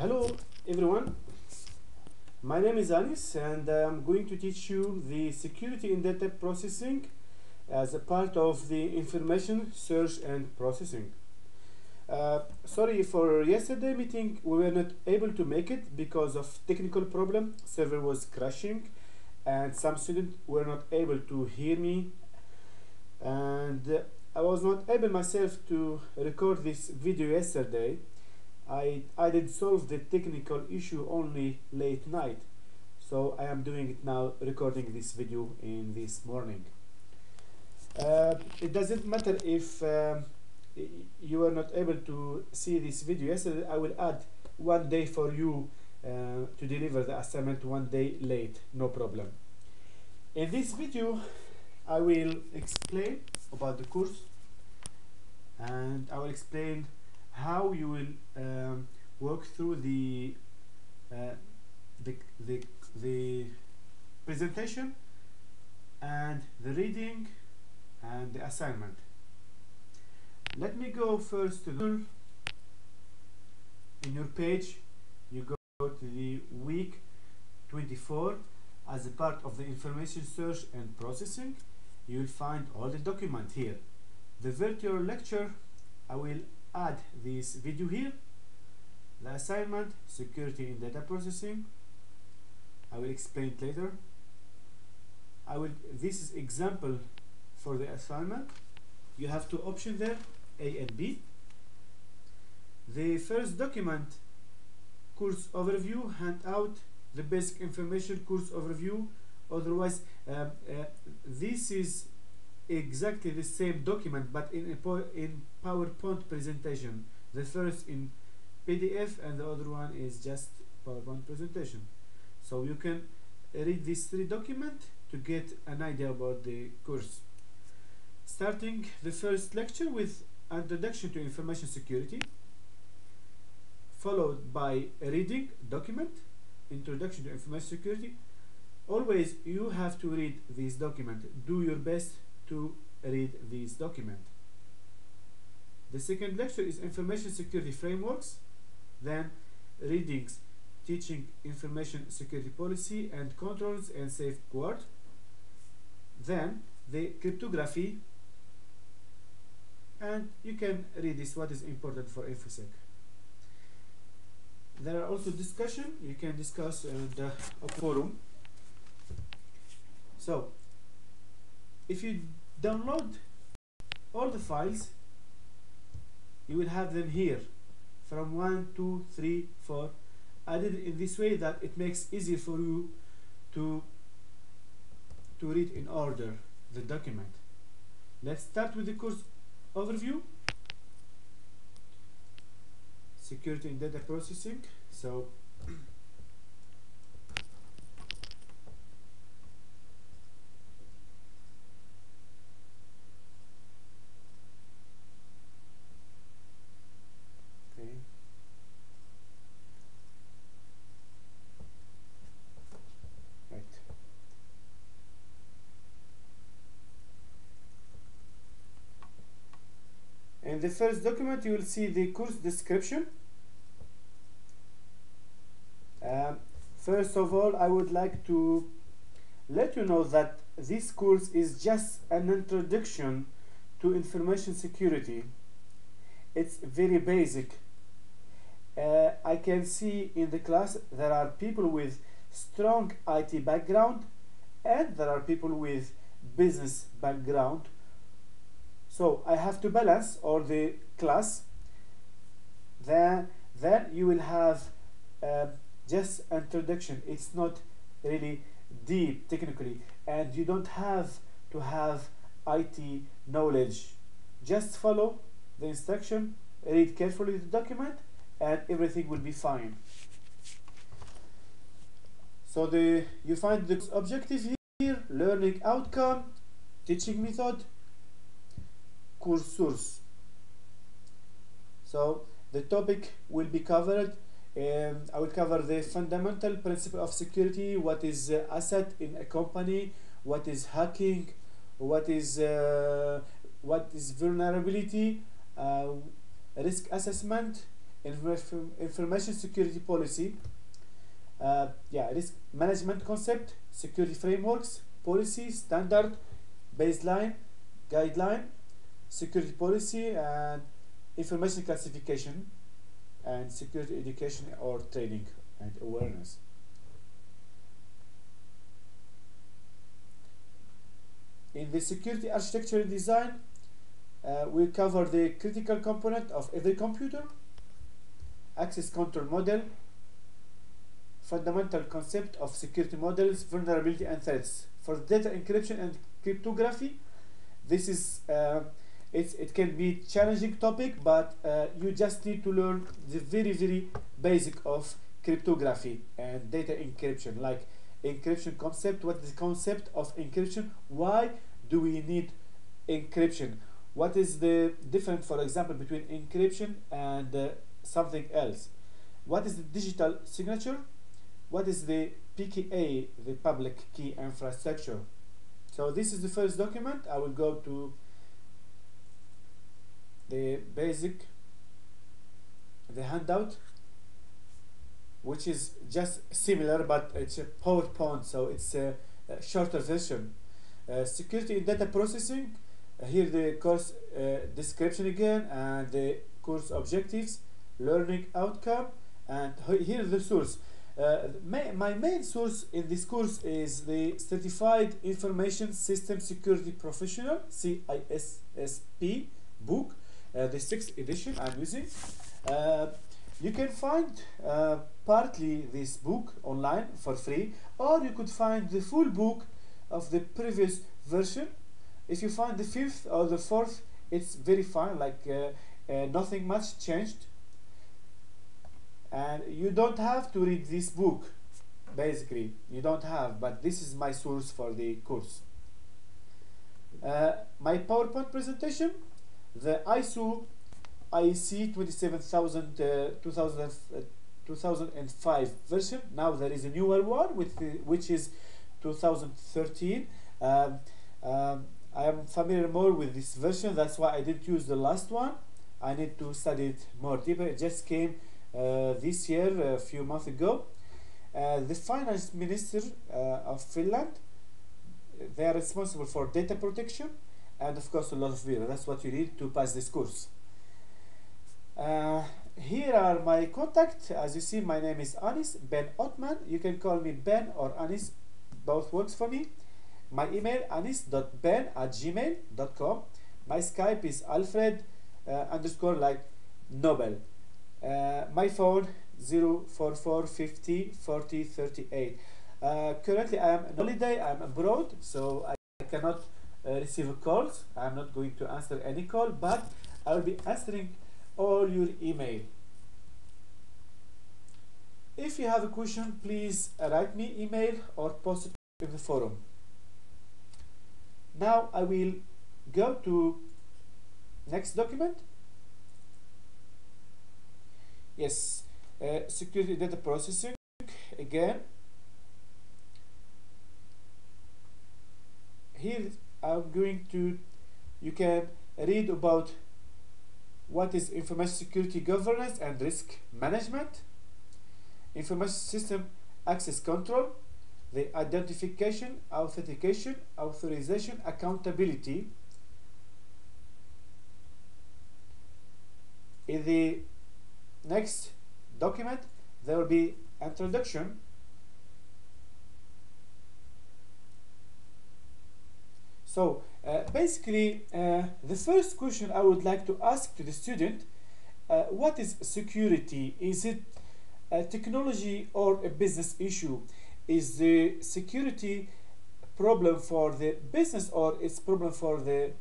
Hello everyone, my name is Anis and I'm going to teach you the security in data processing as a part of the information search and processing. Uh, sorry for yesterday meeting. We were not able to make it because of technical problem. Server was crashing and some students were not able to hear me. And uh, I was not able myself to record this video yesterday I, I did solve the technical issue only late night so I am doing it now recording this video in this morning. Uh, it doesn't matter if um, you are not able to see this video. Yesterday I will add one day for you uh, to deliver the assignment one day late. No problem. In this video I will explain about the course and I will explain how you will um, work through the, uh, the, the, the presentation and the reading and the assignment. Let me go first to the in your page you go to the week 24 as a part of the information search and processing. You will find all the document here. The virtual lecture. I will add this video here. The assignment security in data processing. I will explain it later. I will this is example for the assignment. You have two options there A and B. The first document course overview handout the basic information course overview. Otherwise uh, uh, this is exactly the same document but in in PowerPoint presentation. The first in PDF and the other one is just PowerPoint presentation. So you can read these three documents to get an idea about the course. Starting the first lecture with introduction to information security followed by a reading document introduction to information security. Always you have to read this document do your best to read this document the second lecture is information security frameworks then readings teaching information security policy and controls and safeguard then the cryptography and you can read this what is important for infosec. There are also discussion you can discuss uh, the forum. So if you download all the files you will have them here. From 1 2 3 4 I did it in this way that it makes easy for you to to read in order the document. Let's start with the course overview. Security in data processing. So okay right in the first document you will see the course description. Um, first of all I would like to let you know that this course is just an introduction to information security. It's very basic. Uh, I can see in the class there are people with strong IT background and there are people with business background so I have to balance all the class. Then then you will have uh, just introduction. It's not really deep technically. And you don't have to have IT knowledge. Just follow the instruction read carefully the document and everything will be fine. So the you find the objective here learning outcome teaching method course source so the topic will be covered um, I will cover the fundamental principle of security what is uh, asset in a company what is hacking what is uh, what is vulnerability uh, risk assessment Inf- information security policy, uh, yeah, risk management concept, security frameworks, policy, standard, baseline, guideline, security policy, and information classification, and security education or training and awareness. In the security architecture design, uh, we cover the critical component of every computer, access control model, fundamental concept of security models, vulnerability and threats. For data encryption and cryptography, this is uh, it's, it can be challenging topic, but uh, you just need to learn the very very basic of cryptography and data encryption, like encryption concept. What is the concept of encryption? Why do we need encryption? What is the difference, for example, between encryption and uh, something else? What is the digital signature? What is the PKI, the public key infrastructure? So this is the first document. I will go to the basic, the handout, which is just similar, but it's a PowerPoint, so it's a, a shorter version. Uh, security in data processing. Uh, here the course uh, description again and the course objectives, learning outcome, and here the source. Uh, my, my main source in this course is the Certified Information System Security Professional CISSP book, the sixth edition I'm using. Uh, you can find uh, partly this book online for free, or you could find the full book of the previous version. If you find the fifth or the fourth, it's very fine, like uh, uh, nothing much changed and you don't have to read this book basically you don't have but this is my source for the course uh, my PowerPoint presentation the ISO IEC 27000 uh, 2000, uh, 2005 version. Now there is a newer one with the, which is 2013 um, um, I am familiar more with this version. That's why I didn't use the last one. I need to study it more deeper. It just came uh, this year, a few months ago. Uh, the finance minister uh, of Finland, they are responsible for data protection and of course a lot of video. That's what you need to pass this course. here are my contact. As you see, my name is Anis Ben Othman. You can call me Ben or Anis, both works for me. My email anis.ben at gmail.com. My Skype is Alfred uh, underscore like Nobel. Uh, my phone 044 50 40 38. Uh, currently, I am on holiday. I am abroad, so I, cannot uh, receive calls. I am not going to answer any call, but I will be answering all your email. If you have a question, please write me email or post it in the forum. Now I will go to next document yes uh, security data processing again here I'm going to you can read about what is information security governance and risk management information system access control the identification authentication authorization accountability. In the next document there will be introduction so uh, basically uh, the first question I would like to ask to the student uh, what is security? Is it a technology or a business issue? Is the security problem for the business or it's problem for the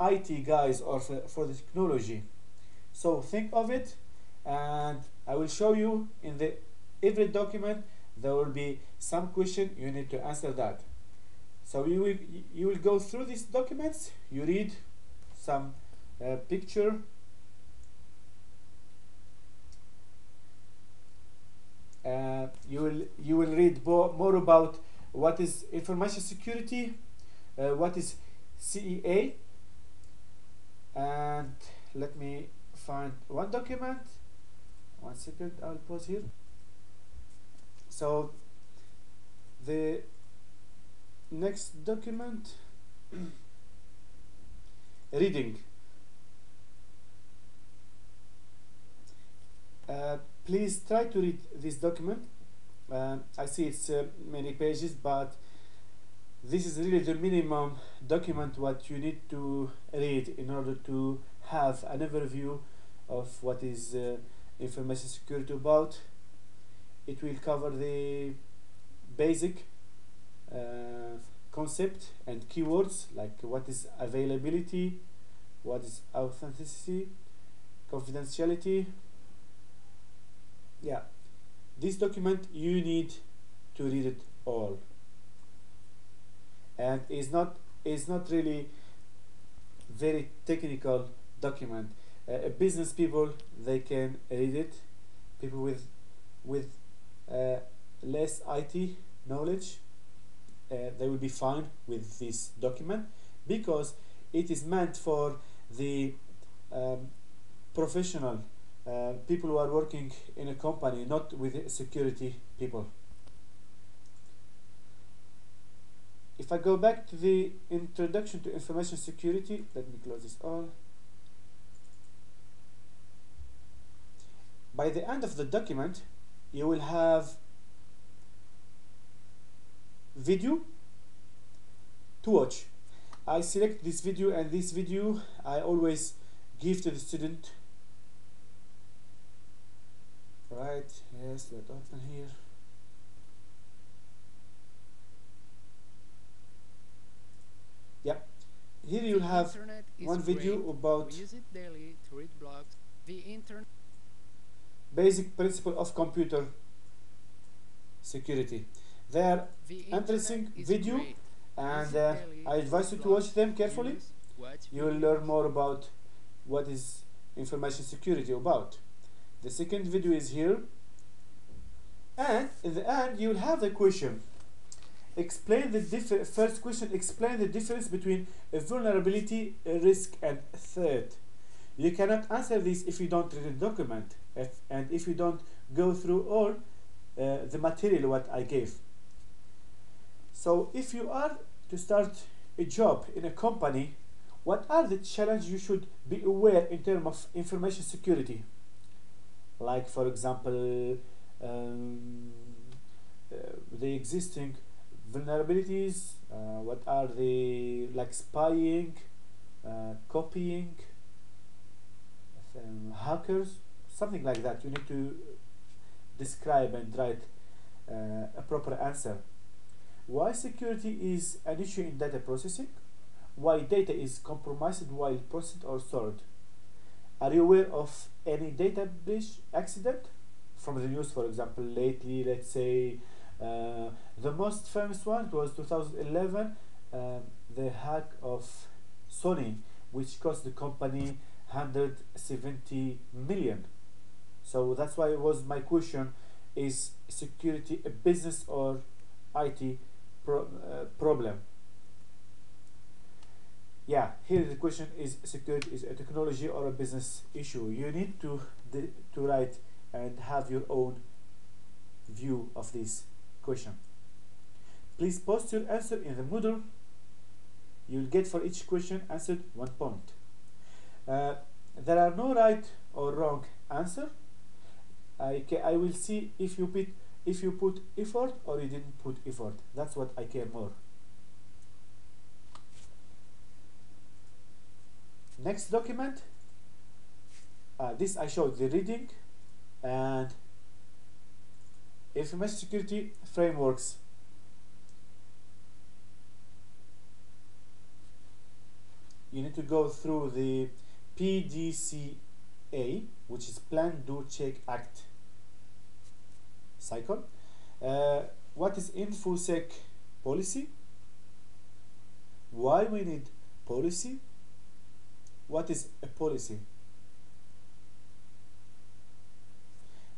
IT guys or for, for the technology? So think of it and I will show you in the every document there will be some question you need to answer that so you will you will go through these documents. You read some uh, picture. Uh, you will you will read more about what is information security uh, what is CIA and let me find one document. One second I'll pause here. So the next document. Reading. Uh, please try to read this document. Uh, I see it's uh, many pages but this is really the minimum document what you need to read in order to have an overview of what is uh, information security about. It will cover the basic concept and keywords like what is availability what is authenticity confidentiality. Yeah this document you need to read it all. And is not is not really very technical document. Uh, business people they can read it. People with with uh, less IT knowledge uh, they will be fine with this document because it is meant for the um, professional uh, people who are working in a company not with security people. If I go back to the introduction to information security let me close this all. By the end of the document you will have video to watch I select this video and this video I always give to the student right yes let open here Yep. Here you have one video about use it daily to read blogs. The internet basic principle of computer security. They are the interesting video great. and uh, I advise you to watch them carefully. You will learn more about what is information security about. The second video is here and in the end you will have the question. Explain the first question explain the difference between a vulnerability, a risk and a threat. You cannot answer this if you don't read the document if, and if you don't go through all uh, the material what I gave. So if you are to start a job in a company, what are the challenges you should be aware in terms of information security? Like for example, um, uh, the existing vulnerabilities, uh, what are the like spying, uh, copying, um, hackers, something like that. You need to describe and write uh, a proper answer. Why security is an issue in data processing? Why data is compromised while processed or stored? Are you aware of any data breach accident from the news, for example, lately? Let's say uh, the most famous one was 2011, um, the hack of Sony, which cost the company 170 million. So that's why it was my question: Is security a business or IT pro uh, problem? Yeah, here the question is: security is a technology or a business issue? You need to to write and have your own view of this question. Please post your answer in the Moodle. You'll get for each question answered one point. Uh, there are no right or wrong answer. I, I will see if you put if you put effort or you didn't put effort. That's what I care more. Next document. Uh, this I showed the reading and information security frameworks. You need to go through the PDCA, which is Plan, Do, Check, Act cycle. Uh, what is InfoSec policy? Why we need policy? What is a policy?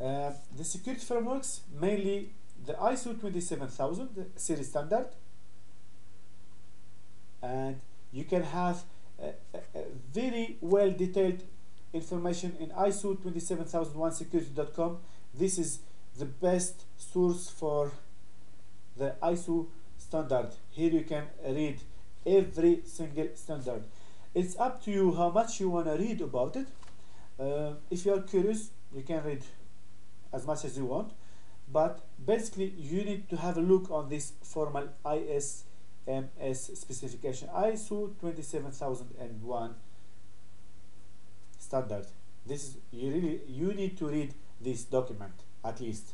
Uh, the security frameworks, mainly the ISO 27000 series standard, and you can have a, a, a very well detailed information in ISO 27001security.com. This is the best source for the ISO standard. Here you can read every single standard. It's up to you how much you want to read about it. Uh, if you are curious, you can read as much as you want. But basically, you need to have a look on this formal ISMS specification, ISO 27001 standard. This is you really you need to read this document at least.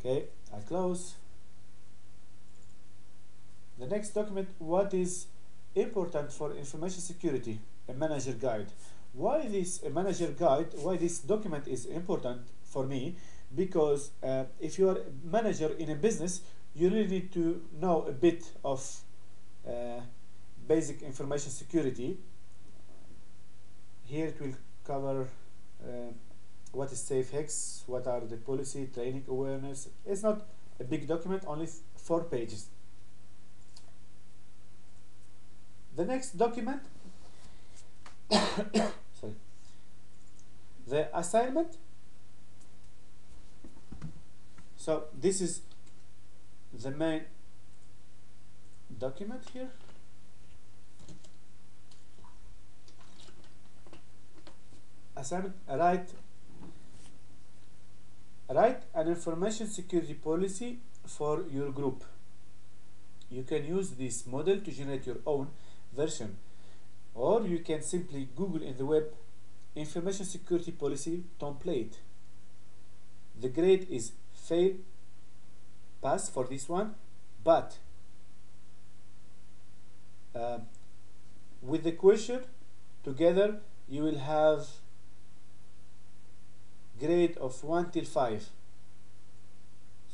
Okay, I close. The next document, what is important for information security? A manager guide. Why this a manager guide? Why this document is important for me? Because uh, if you are a manager in a business, you really need to know a bit of uh, basic information security. Here it will cover uh, what is safe hex, what are the policy, training awareness. It's not a big document, only four pages. The next document, sorry, the assignment. So this is the main document here. Assignment, write, write an information security policy for your group. You can use this model to generate your own version or you can simply google in the web information security policy template the grade is fail pass for this one but uh, with the question together you will have grade of 1 till 5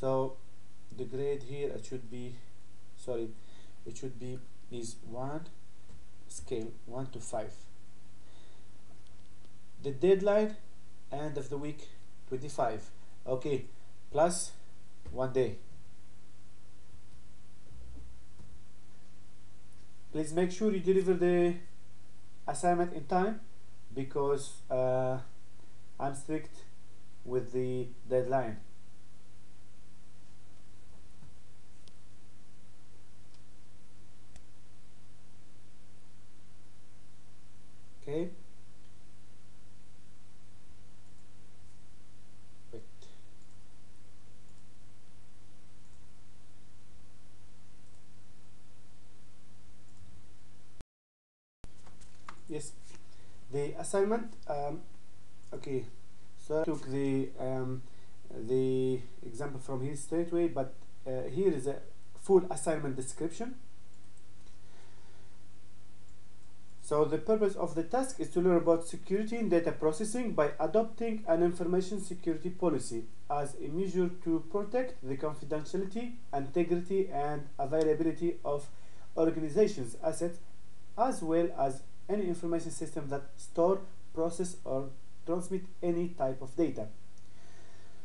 so the grade here it should be sorry it should be is 1 scale 1 to 5 the deadline end of the week 25 okay plus one day. Please make sure you deliver the assignment in time because uh, I'm strict with the deadline. Okay. Wait. Yes. The assignment um, okay took the um, the example from here straight away but uh, here is a full assignment description. So the purpose of the task is to learn about security in data processing by adopting an information security policy as a measure to protect the confidentiality, integrity and availability of organizations' assets as well as any information system that store, process or transmit any type of data.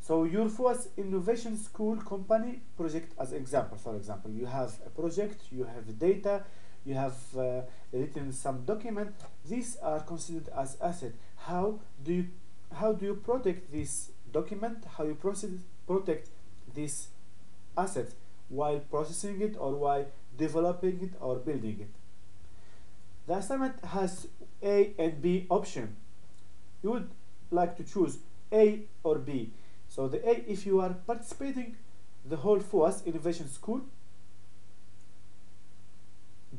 So your FUAS Innovation School company project as example, for example, you have a project, you have data, you have uh, written some document. These are considered as asset. How do you how do you protect this document? How you process protect this asset? While processing it or while developing it or building it. The assignment has a and b option you would like to choose a or b so the a if you are participating the whole FUAS innovation school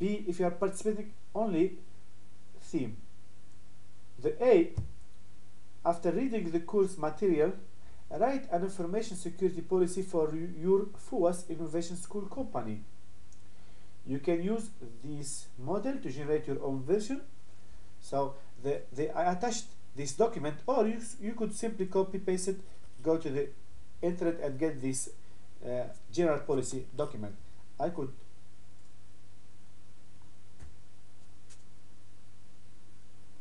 B if you are participating only theme. The A, after reading the course material, write an information security policy for your FUAS Innovation School company. You can use this model to generate your own version. So the, the, I attached this document or you, you could simply copy paste it, go to the internet and get this uh, general policy document. I could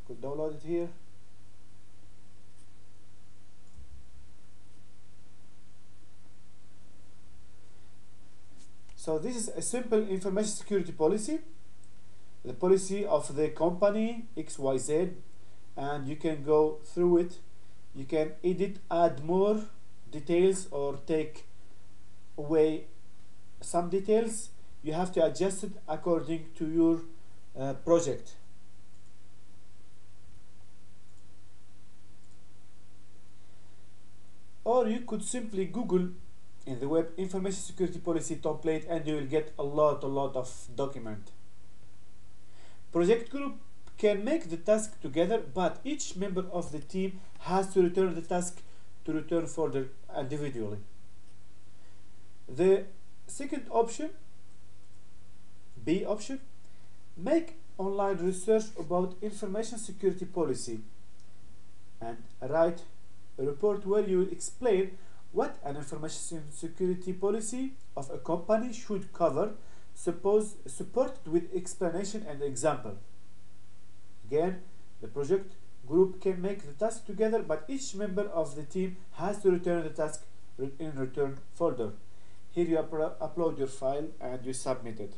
could download it here so this is a simple information security policy the policy of the company XYZ and you can go through it. You can edit add more details or take away some details. You have to adjust it according to your uh, project. Or you could simply google in the web information security policy template and you will get a lot a lot of document. Project group can make the task together but each member of the team has to return the task to return folder individually the second option b option make online research about information security policy and write a report where you explain what an information security policy of a company should cover, suppose supported with explanation and example. Again, the project group can make the task together, but each member of the team has to return the task in return folder. Here you upload your file and you submit it.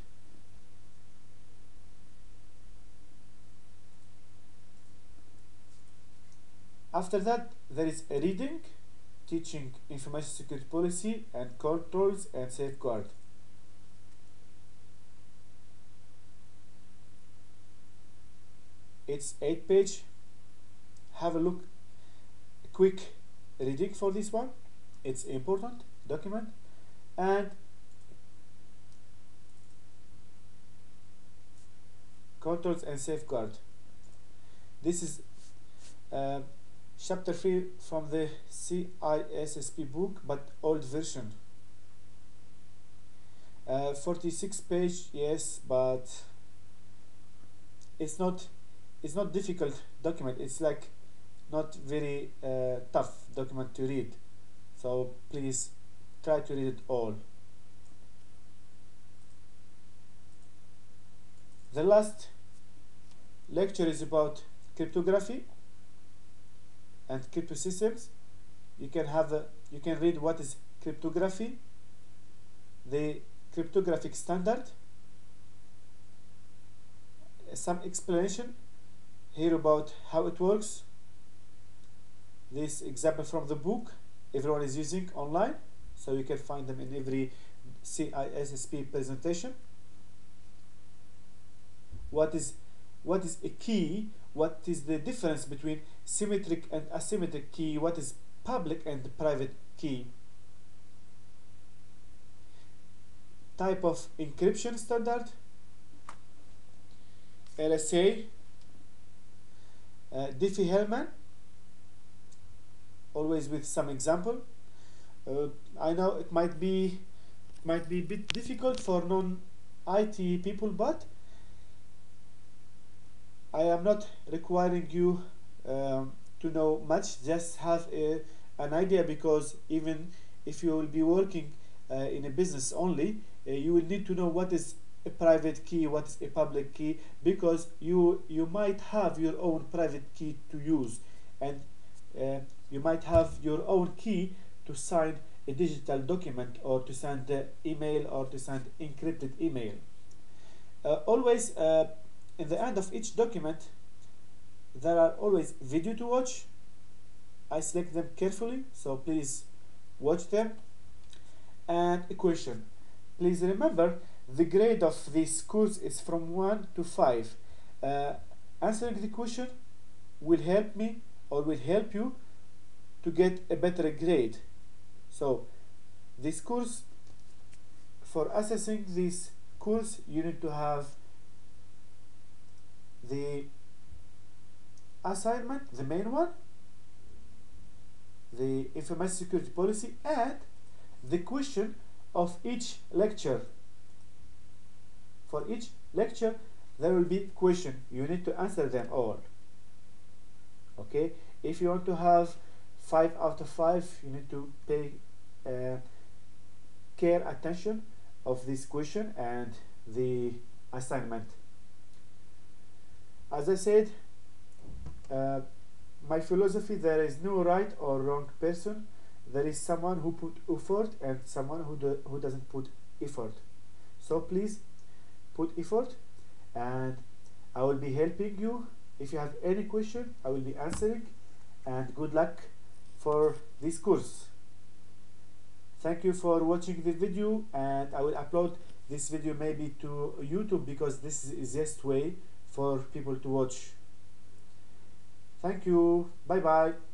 After that, there is a reading, teaching information security policy and controls and safeguard. It's eight page. Have a look. Quick reading for this one. It's important document and controls and safeguard. This is uh, chapter 3 from the CISSP book but old version uh, 46 page yes but it's not it's not difficult document it's like not very uh, tough document to read. So please try to read it all. The last lecture is about cryptography and crypto systems you can have a, you can read what is cryptography the cryptographic standard some explanation here about how it works. This example from the book everyone is using online so you can find them in every CISSP presentation. What is what is a key? What is the difference between symmetric and asymmetric key? What is public and private key? Type of encryption standard. RSA uh, Diffie-Hellman always with some example. Uh, I know it might be might be a bit difficult for non-IT people but I am not requiring you um, to know much just have a, an idea because even if you will be working uh, in a business only uh, you will need to know what is a private key what is a public key? Because you you might have your own private key to use. And uh, you might have your own key to sign a digital document or to send an email or to send encrypted email. Uh, always uh, in the end of each document there are always video to watch. I select them carefully so please watch them. And a question. Please remember the grade of this course is from 1 to 5 uh, answering the question will help me or will help you to get a better grade so this course for assessing this course you need to have the assignment, the main one, the information security policy, and the question of each lecture. For each lecture, there will be question. You need to answer them all. Okay. If you want to have five out of five, you need to pay uh, care attention of this question and the assignment as I said uh, my philosophy there is no right or wrong person there is someone who put effort and someone who, do, who doesn't put effort so please put effort and I will be helping you. If you have any question I will be answering and good luck for this course. Thank you for watching the video and I will upload this video maybe to YouTube because this is the easiest way for people to watch. Thank you. Bye bye